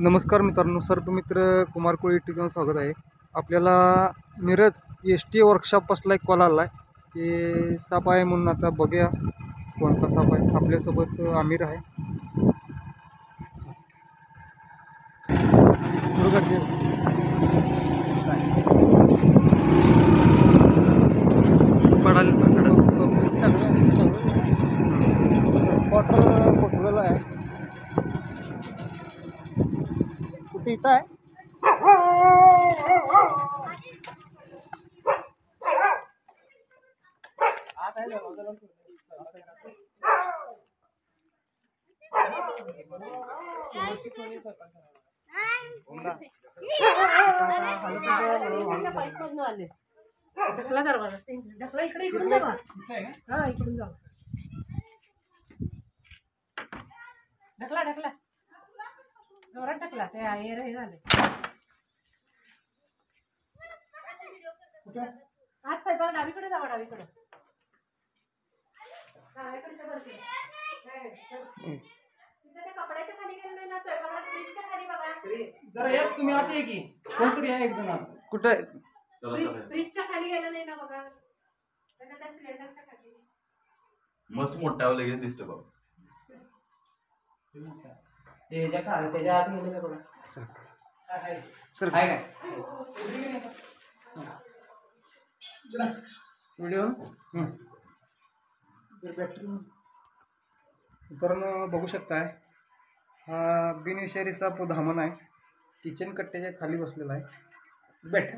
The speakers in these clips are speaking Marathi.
नमस्कार मित्रांनो सर्पमित्र कुमार कोळी यूट्यूबवर स्वागत आहे. आपल्याला मिरज एस टी वर्कशॉपपासला एक कॉल आला आहे की साप आहे म्हणून आता बघूया कोणता साप आहे. आपल्यासोबत आमिर आहे. सुरू करते. पडाल स्पॉटर पोचलेला आहे. कुठे इथं आहे? ढकला दरवाजा ढकला इकडे इकडून जावा हा इकडून जावा ढकला ढकला. ढकला ते एअर हे झाले. आज स्वयंपाक डावीकडे जावा डावीकडे. कपड्याच्या खाली गेलं नाही ना स्वयंपाकाला फ्रीजच्या खाली बघा. जरा एक तुम्ही आता ये की. कोणतरी आहे? एक जण कुठं फ्रीजच्या खाली गेलं नाही ना बघा. त्याच्या त्या सिलेंडरच्या खाली. मस्त मोठा लगेच दिसतो बघ. त्याच्या खा त्याच्या आत सर काय काय व्हिडिओ? मित्रांनो बघू शकताय हा बिनविषारी साप धामण आहे. किचन कट्ट्याच्या खाली बसलेला आहे. बेट.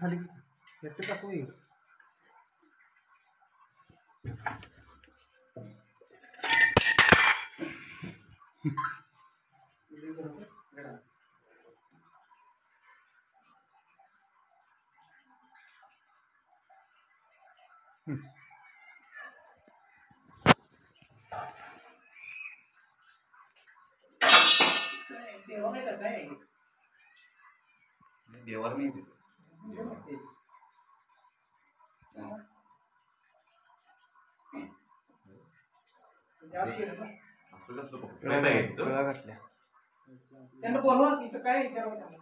खाली. येते का होईल देवार नाही तिथे आपलं कसलं बघ. त्यांना बोलवा इथं काय विचारवा त्यांना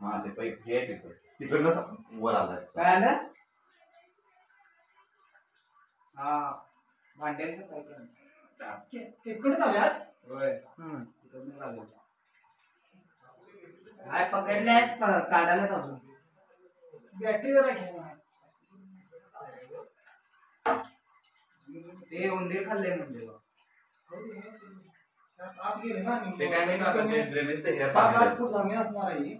हा ते पैप हे आहे तिथं. तिकडनं स- वर आलाय काय आलं? हा भांड्यांचं काय केलं? तिकडे जाऊयात. होय. हम्म. तिकडनं लागलं. काय पकडले आहेत प- काढायला अजून बॅटरी जरा घे ते उंदीर खाल्ले म्हणजे बा. आत गेले ना ते काय नाही का ते ड्रेनेजचं हे सात आठ आहे. फूट लांबी असणार आहे ही.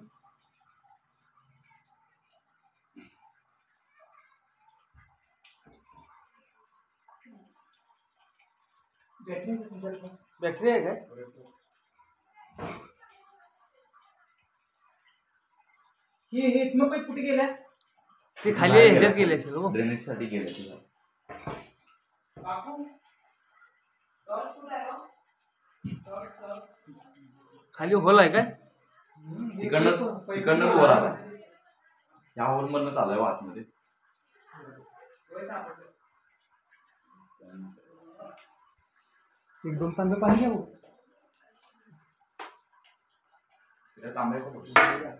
बॅटरी तुमच्याकडे बॅटरी आहे काय ही ही इथनं पाईप कुठे गेल्या ते खाली नाही ह्याच्यात गेलं. गेले असेल हो ड्रेनेजसाठी गेले तुला काकू खाली होल आहे काय? तिकडनंच तिकडनंच वर आला. ह्या होल मधनं चाललाय आतमध्ये. एक दोन तांबे पाणी घ्या त्याच्या तांब्या का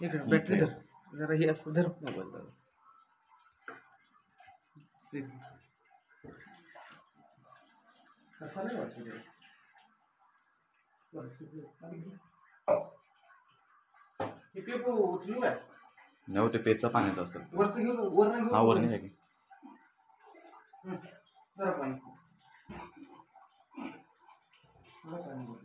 इकडे बॅटरी धर. जरा हे असं धर मोबाईल नाही ते पेचा पाण्याचा नाही हा वर नाही आहे की जरा पाणी आणि घेऊ काय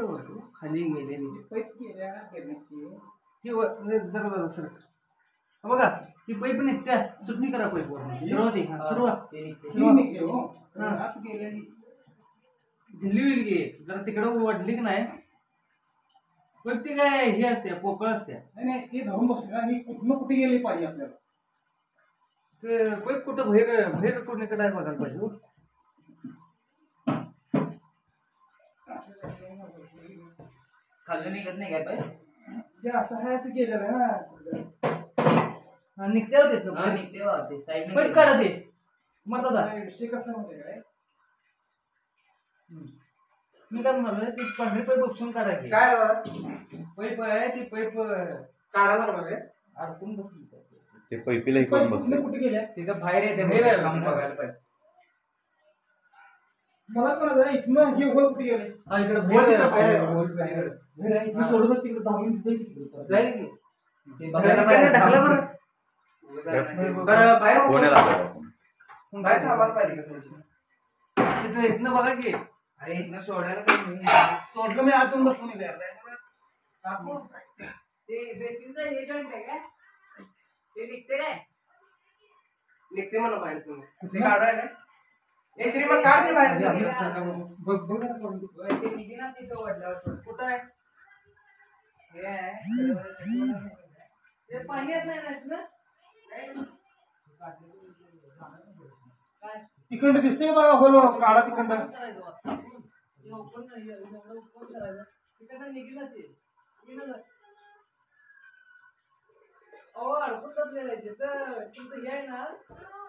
पैप वरतो खाली गेलेली पैप म्हणजे जरा सर. हा बघा ती पैप निघत्या सुटणी करा पैप. दिल्ली होईल की? जरा तिकडं वाढली की नाही? पण ती काय हे असते पोकळ असते? नाही ते धरून बसले ही कुठनं कुठे गेली पाहिजे आपल्याला? ते पैप कुठं बाहेर बाहेर कुठे बघायला पाहिजे खाल्लं निघत नाही काय असं आहे असं केलेलं आहे ना. निघते होते हा, निघते बा ते साईड मग दादा विषय कसा काय? मी काय म्हणालो ती पांढरी पैप उपसून काढायची काय पैप आहे ती पैप काढायला लागणार अडकून बसली. ते पैपीला कुठे बसले. कुठे गेल्या? तिथं बाहेर येते. बघायला पाहिजे. मला पण आता इथनं हे होल कुठे गेले. हा इकडे बाहेर तिथं बाहेर आहे, बाहेर. इथनं तिकडे दहा मिनिटं जाईल तिकडे. जाईल की. ते बघायला ढकला बरं. बरं, बाहेर बाहेर थांबायला पाहिजे का थोडीशी? इथं इथनं बघा की. अरे इथनं सोडायला. सोडलं मी आतून बसून इथे. काकू, ते बेसिनचं हे जॉईंट आहे काय? ते निघते काय? निघते म्हणा बाहेर तुम्ही. ते काढायला हे श्रीमंत काढ ते बाहेर. ते ना तिथं कुठं आहे हे आहे ते ना? तिकडं दिसते बघा होल काढा तिकडं करायचं आता? हे open नाही, हे एवढं open करायचं. तिकडनं निघेल ना ते. अहो, अडकून तिथं. तुमचं हे आहे ना,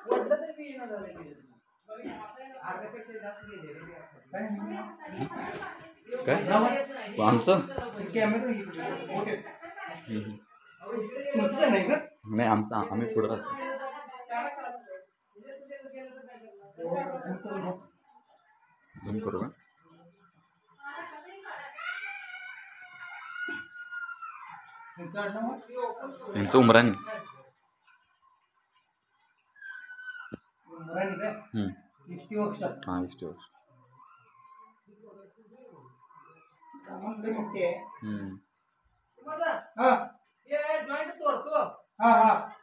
वडलं तरी झालंय ते. काय? आमचं? नाही आमचं आम्ही पुढे राहतो. झूम करू का? त्यांचं उमरानी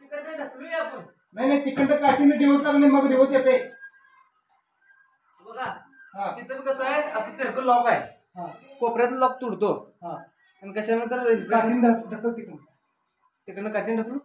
तिकडनं ढकलूया आपण. नाही नाही तिकडं काठीने दिवस लागले मग दिवस येते. बघा. हा. तिथं कसं आहे असं तिरकं लॉक आहे. हा. कोपऱ्यात लॉक तुडतो. हा. आणि कशानंतर काठीने ढक- ढकल तिकडं तिकडनं काठीन ढकलू?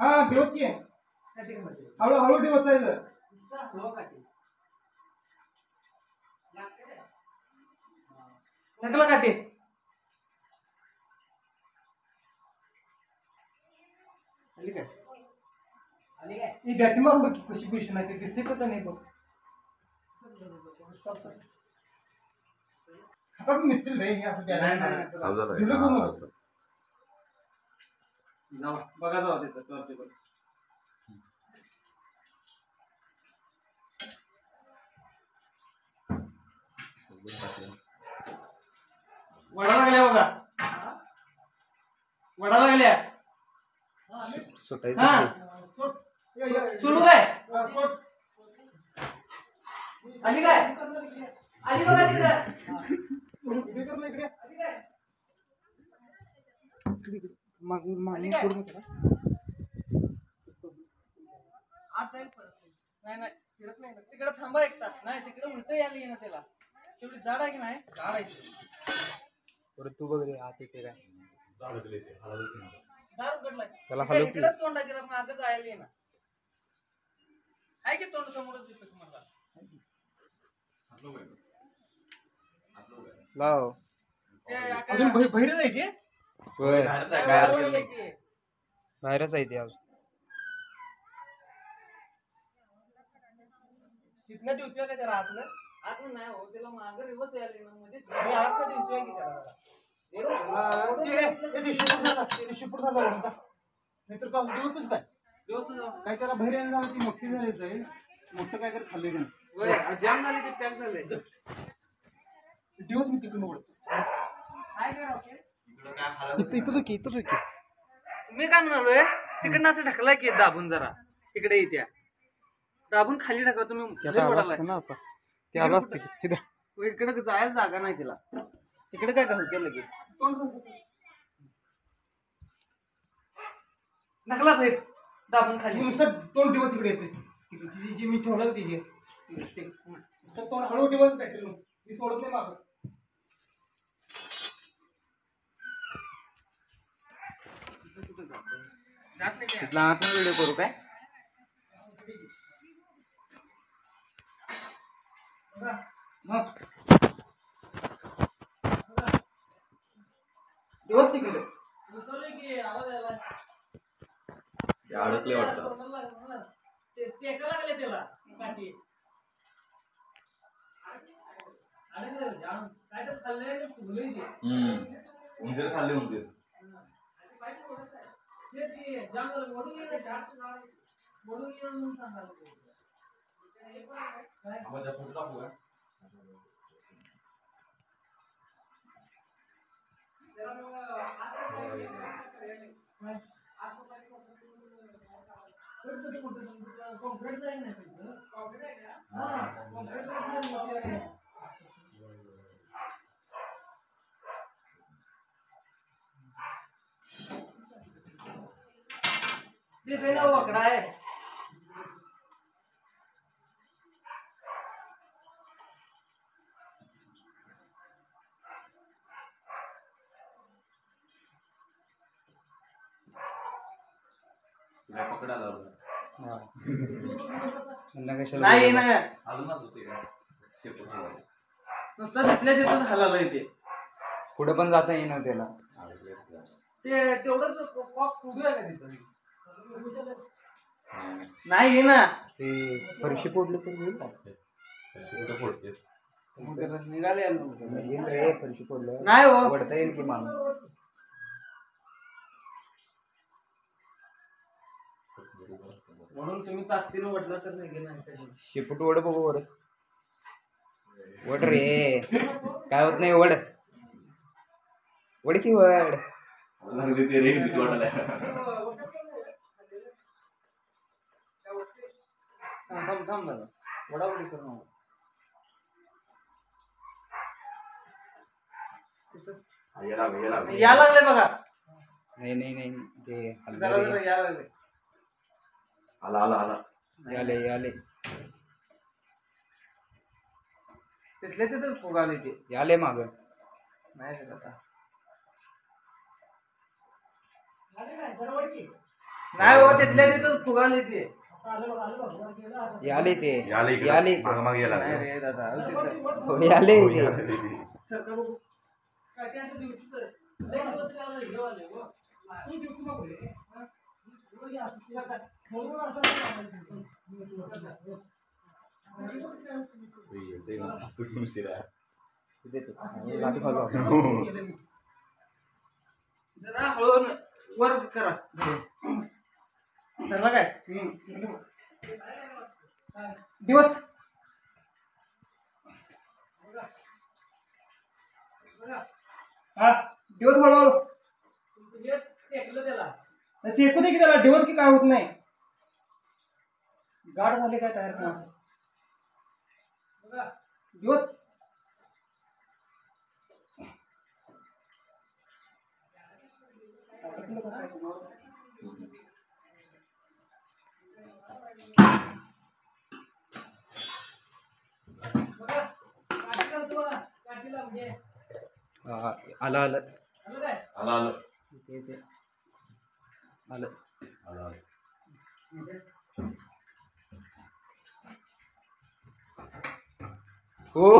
हा दिवस की काठी हळू हळू दिवस जायचं नकला काठी आली काय आणि काय ही बॅटरी मारून बघ की कशी पोझिशन आहे ते दिसते का नाही बघ हातात मिस्त्री रे असं दिलं. समोर. हा. जाऊ बघा जाऊ करून. वडा लागल्या बघा वडा लागल्या सोड. काय हा. आली काय आली बघा तिथं इकडे कर ना, इकडे. आली काय मागून मागून काय? पूर्ण करा. आत जाईल परत नाही नाही फिरत नाही तिकडे थांबा एकटा नाही तिकडे उलट यायला येणं त्याला तेवढी जाड आहे की नाही जाड आहे ती. परत तू बघ रे आत येते काय त्याला हलव की. इकडेच तोंड आहे तिला मागं जायला येणं आहे की तोंड समोरच दिसतं तुम्हाला? लाव. अजून बै- बहिरच आहे की? होय. बाहेरचं आहे, ते अजून तिथनं दिवशी काय त्याला आतलं आतलं नाही हो त्याला मागं रिवर्स यायला ना मध्ये मी आतलं दिवशी आहे की त्याला झाला. नाहीतर तो काय? त्याला झालं ती मोठी मोठं काय खाल्ले जाम झाले ते पॅक झाले दिवस मी तिकडून ओढतो. काय करा ओके इकडं काय हालत इथं इथंच की इथंच की. मी काय म्हणालोय तिकडनं असं ढकलाय की दाबून जरा. तिकडे येत्या दाबून खाली ढकला तुम्ही ना आता. ते आलं असतं की इथं. इकडे जायला जागा नाही तिला. तिकडे काय घालते लगेच. ढकला बाहेर दाबून खाली. नुसतं दोन दिवस इकडे येते जी जी मी ठेवलं ती नुसतं तोंड हळू दिवस भेटेल मी सोडत नाही मागं. जात नाही काय तिथला आत व्हिडिओ करू काय? मग. दिवस तिकडे ते अडकले वाटतं. हम्म. उंदीर खाल्ले उंदीर आपण त्या फोटो टाकू का? ते पहिला वाकडा आहे तुला कशाला नाही होते का? शेपूट. नुसतं तिथल्या हलायला येते. पुढे पण जाता येईना त्याला. ते तेवढंच कॉक उभी आहे का तिथं. नाही, नाही ये ना ते फरशी फोडली तर होईल का? नाही. कुठं फोडतेस? निघाले येईल रे फरशी फोडलं नाही हो. वडता येईल की माणूस? म्हणून तुम्ही ताकदीनं म्हटलं तर नाही घेणार. शेपूट वड बघू वर वड रे. काय होत नाही वड? वड की वड? लागले ते रे भीती वाटायला थांब थांब थांब दादा वडावडी करू नको. ये लाग, ये लाग. या लागले बघा. नाही नाही नाही. ते जरा हलगं जरा रे. या लागले. आला आला आला. याले याले तिथल्या तिथेच फुगाले ते. याले माग. नाही रे दादा नाही हो तिथल्या तिथेच फुगाले ते. याले ते. याले इकडे. याले ते. मागं मागे यायला नाही लागले. रे दादा अहो, तिथं. हो, याले ते. जरा वर करा. धरला काय? दिवस. हा दिवस हळूहळू. टेकू दे की त्याला. दिवस की काय होत नाही. गाठ झाले काय तयार करा दिवस. हा, आलं आलं. आला आलं ते ते आलं. आला आलं. हो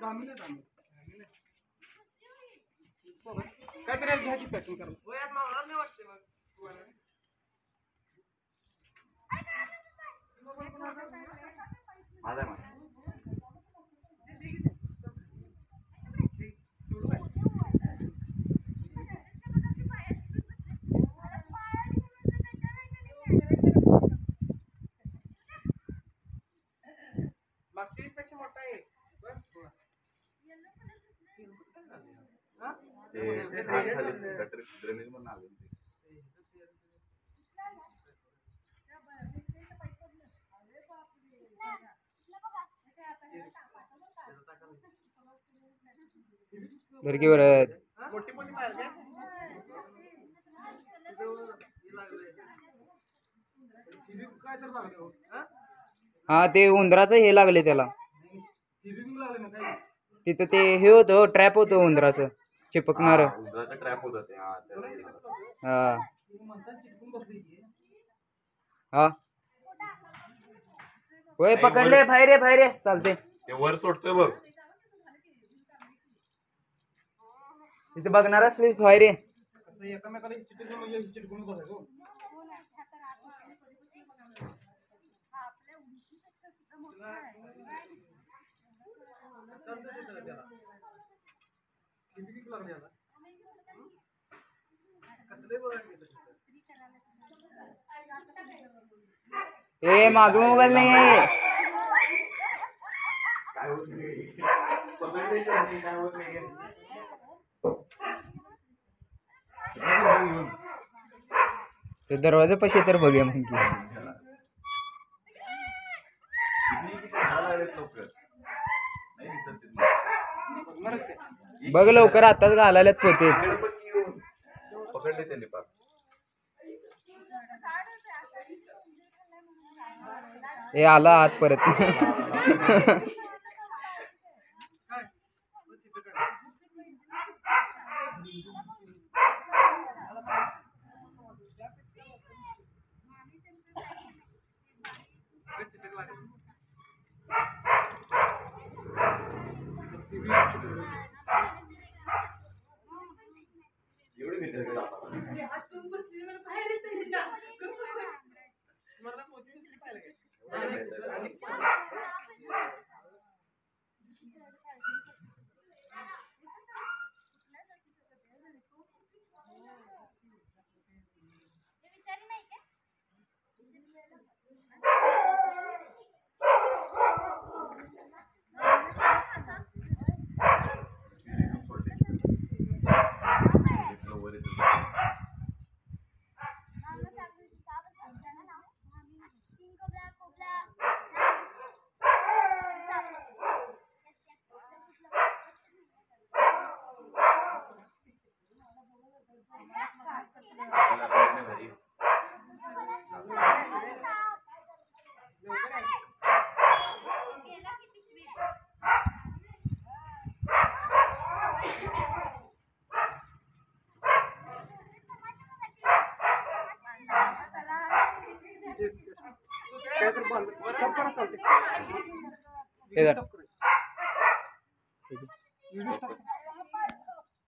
दामी नाही दामी काय करायला घ्यायची पॅकिंग करा वयात मावणार नाही वाटते मग तुम्हाला. माझा आहे माझा मागच्या वेळेसपेक्षा मोठा आहे बरं, थोडा. हा? ते खाली खाली गटर ड्रेनेज म्हणून आलं मोठी मोठी हे हो? हा? हा ते उंदराचं हे लागले त्याला. तिथं ते हे होतं ट्रॅप होतं उंदराचं. चिपकणार. हा, उंदराचं ट्रॅप होतं ते हा त्याला हे झालं. हा. तुम्ही म्हणता चिटकून बसली की हा. होय पकडले बाहेर रे बाहेर रे चालते ते वर सोडतोय बघ. तिथे बघणार असले बाहेर रे असं एकामेकाला चिटकून म्हणजे चिटकून बसायचं हो. चालतं तिथं त्याला. हिबिंग लागली तिथं. ए माझा मोबाईल नाही आहे काय होत नाही पकडले ते आणि काय होत नाही ते दरवाजा पशी तर बघूया मग की. किती किती झाडं लागलेत लवकर नाही दिसत ते. बघणार आहेत काय? बघ लवकर आताच घालायला पोते. पकडले त्यांनी आला आत परत. इधर